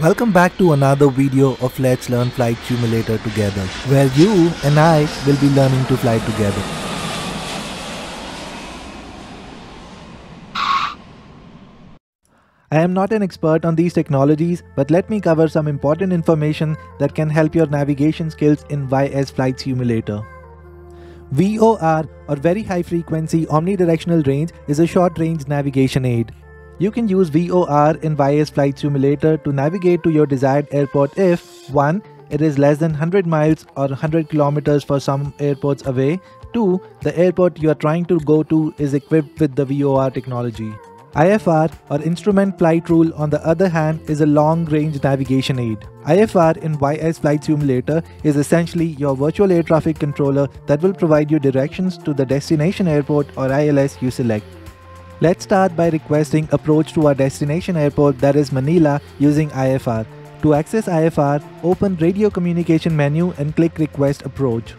Welcome back to another video of Let's Learn Flight Simulator together, where you and I will be learning to fly together. I am not an expert on these technologies, but let me cover some important information that can help your navigation skills in YS Flight Simulator. VOR or Very High Frequency Omnidirectional Range is a short range navigation aid. You can use VOR in YS Flight Simulator to navigate to your desired airport if 1. It is less than 100 miles or 100 kilometers for some airports away. 2. The airport you are trying to go to is equipped with the VOR technology. IFR or Instrument Flight Rule on the other hand is a long-range navigation aid. IFR in YS Flight Simulator is essentially your virtual air traffic controller that will provide you directions to the destination airport or ILS you select. Let's start by requesting approach to our destination airport that is Manila using IFR. To access IFR, open radio communication menu and click request approach.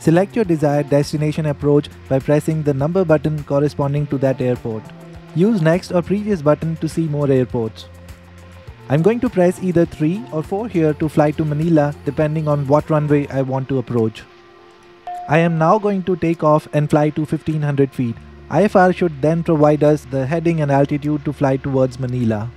Select your desired destination approach by pressing the number button corresponding to that airport. Use next or previous button to see more airports. I'm going to press either 3 or 4 here to fly to Manila depending on what runway I want to approach. I am now going to take off and fly to 1500 feet. IFR should then provide us the heading and altitude to fly towards Manila.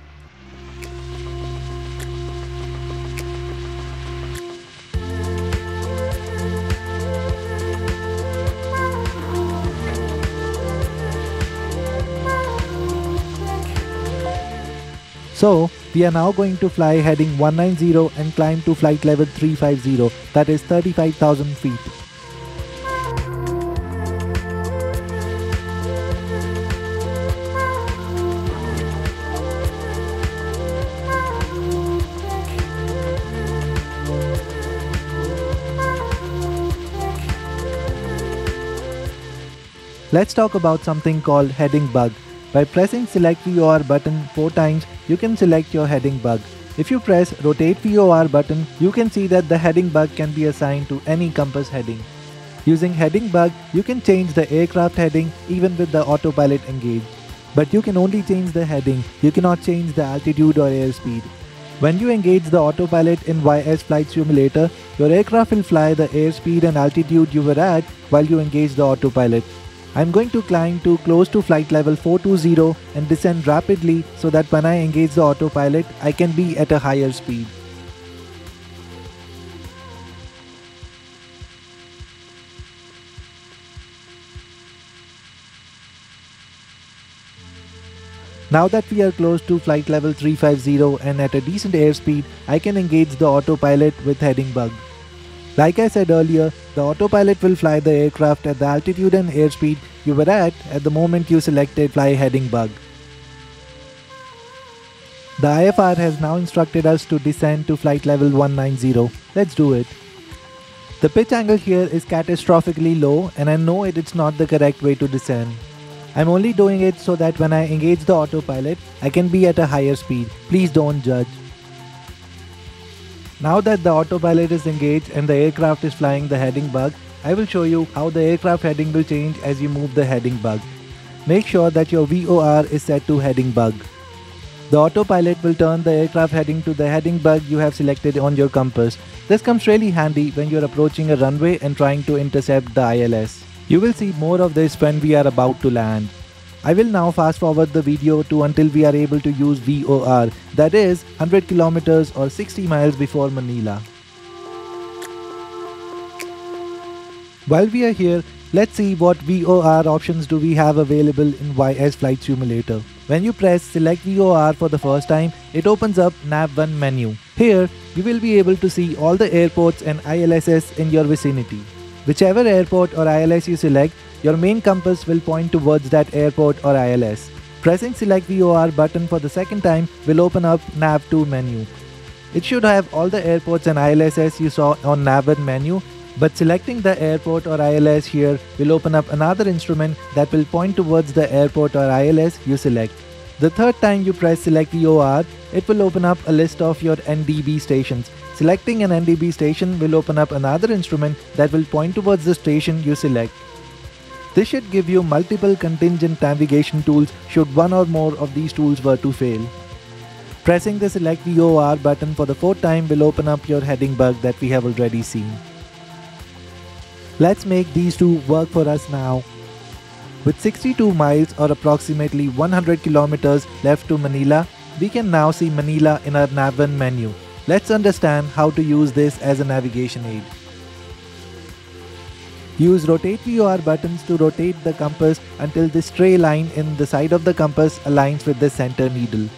So, we are now going to fly heading 190 and climb to flight level 350 that is 35,000 feet. Let's talk about something called heading bug. By pressing select VOR button 4 times, you can select your heading bug. If you press rotate VOR button, you can see that the heading bug can be assigned to any compass heading. Using heading bug, you can change the aircraft heading even with the autopilot engaged. But you can only change the heading, you cannot change the altitude or airspeed. When you engage the autopilot in YS Flight Simulator, your aircraft will fly the airspeed and altitude you were at while you engage the autopilot. I'm going to climb to close to flight level 420 and descend rapidly so that when I engage the autopilot, I can be at a higher speed. Now that we are close to flight level 350 and at a decent airspeed, I can engage the autopilot with heading bug. Like I said earlier, the autopilot will fly the aircraft at the altitude and airspeed you were at at the moment you selected fly heading bug. The IFR has now instructed us to descend to flight level 190. Let's do it. The pitch angle here is catastrophically low and I know it is not the correct way to descend. I'm only doing it so that when I engage the autopilot, I can be at a higher speed. Please don't judge. Now that the autopilot is engaged and the aircraft is flying the heading bug, I will show you how the aircraft heading will change as you move the heading bug. Make sure that your VOR is set to heading bug. The autopilot will turn the aircraft heading to the heading bug you have selected on your compass. This comes really handy when you're approaching a runway and trying to intercept the ILS. You will see more of this when we are about to land. I will now fast forward the video to until we are able to use VOR, that is 100 kilometers or 60 miles before Manila. While we are here, let's see what VOR options do we have available in YS Flight Simulator. When you press select VOR for the first time, it opens up Nav1 menu. Here, you will be able to see all the airports and ILSs in your vicinity. Whichever airport or ILS you select, your main compass will point towards that airport or ILS. Pressing select VOR button for the second time will open up Nav2 menu. It should have all the airports and ILSs you saw on Nav1 menu, but selecting the airport or ILS here will open up another instrument that will point towards the airport or ILS you select. The third time you press select VOR, it will open up a list of your NDB stations. Selecting an NDB station will open up another instrument that will point towards the station you select. This should give you multiple contingent navigation tools should one or more of these tools were to fail. Pressing the select VOR button for the fourth time will open up your heading bug that we have already seen. Let's make these two work for us now. With 62 miles or approximately 100 kilometers left to Manila, we can now see Manila in our Nav1 menu. Let's understand how to use this as a navigation aid. Use rotate VOR buttons to rotate the compass until the stray line in the side of the compass aligns with the center needle.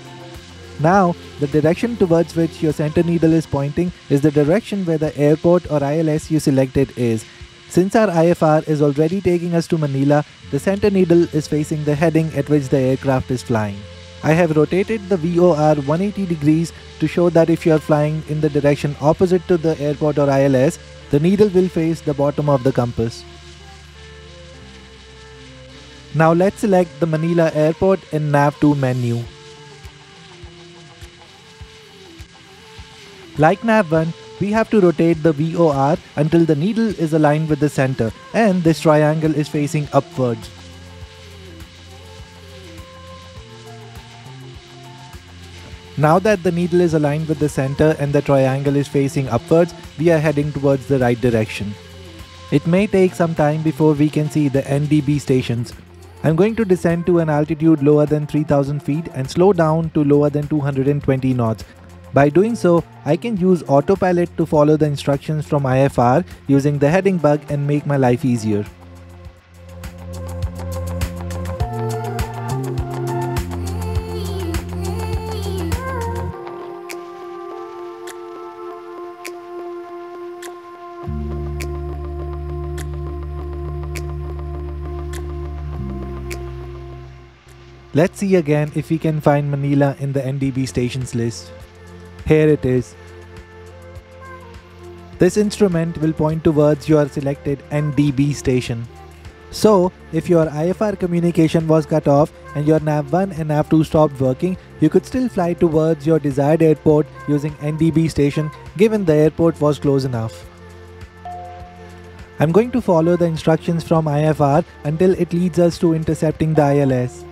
Now, the direction towards which your center needle is pointing is the direction where the airport or ILS you selected is. Since our IFR is already taking us to Manila, the center needle is facing the heading at which the aircraft is flying. I have rotated the VOR 180 degrees to show that if you are flying in the direction opposite to the airport or ILS, the needle will face the bottom of the compass. Now let's select the Manila Airport in Nav2 menu. Like Nav1, we have to rotate the VOR until the needle is aligned with the center and this triangle is facing upwards. Now that the needle is aligned with the center and the triangle is facing upwards, we are heading towards the right direction. It may take some time before we can see the NDB stations. I'm going to descend to an altitude lower than 3000 feet and slow down to lower than 220 knots. By doing so, I can use autopilot to follow the instructions from IFR using the heading bug and make my life easier. Let's see again if we can find Manila in the NDB stations list. Here it is. This instrument will point towards your selected NDB station. So, if your IFR communication was cut off and your NAV1 and NAV2 stopped working, you could still fly towards your desired airport using NDB station given the airport was close enough. I'm going to follow the instructions from IFR until it leads us to intercepting the ILS.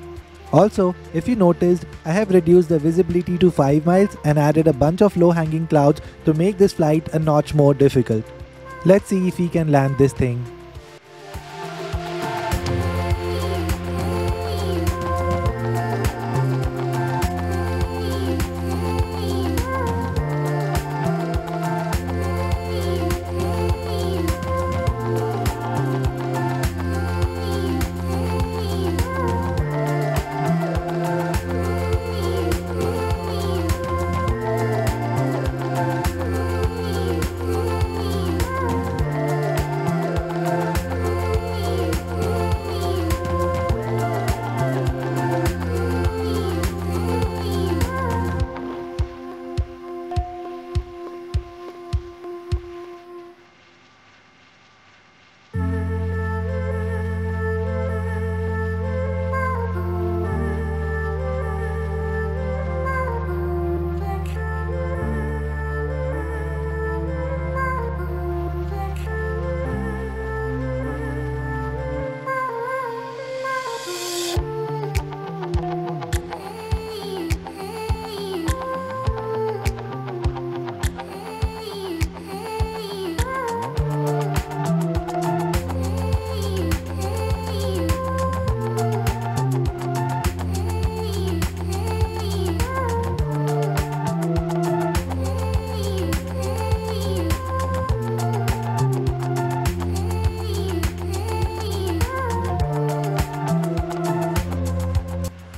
Also, if you noticed, I have reduced the visibility to 5 miles and added a bunch of low hanging clouds to make this flight a notch more difficult. Let's see if we can land this thing.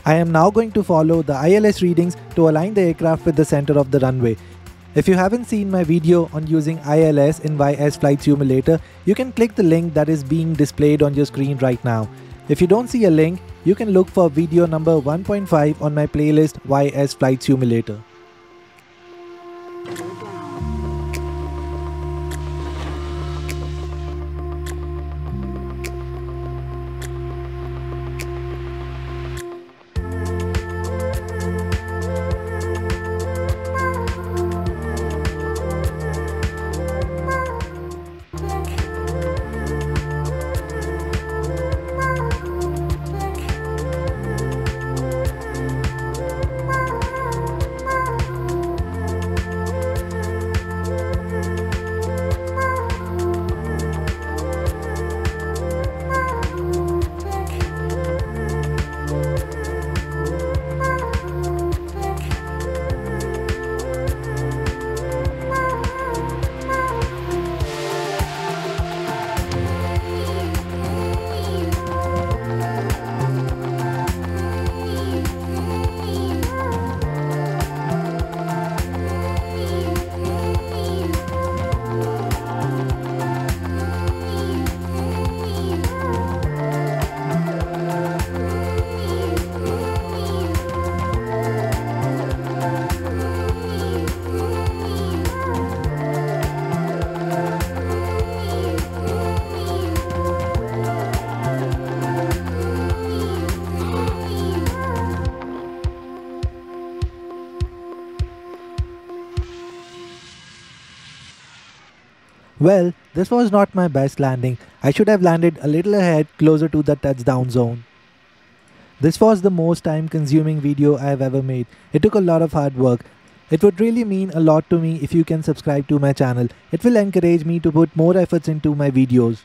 I am now going to follow the ILS readings to align the aircraft with the center of the runway. If you haven't seen my video on using ILS in YS Flight Simulator, you can click the link that is being displayed on your screen right now. If you don't see a link, you can look for video number 1.5 on my playlist YS Flight Simulator. Well, this was not my best landing. I should have landed a little ahead closer to the touchdown zone. This was the most time consuming video I have ever made. It took a lot of hard work. It would really mean a lot to me if you can subscribe to my channel. It will encourage me to put more efforts into my videos.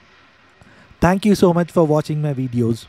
Thank you so much for watching my videos.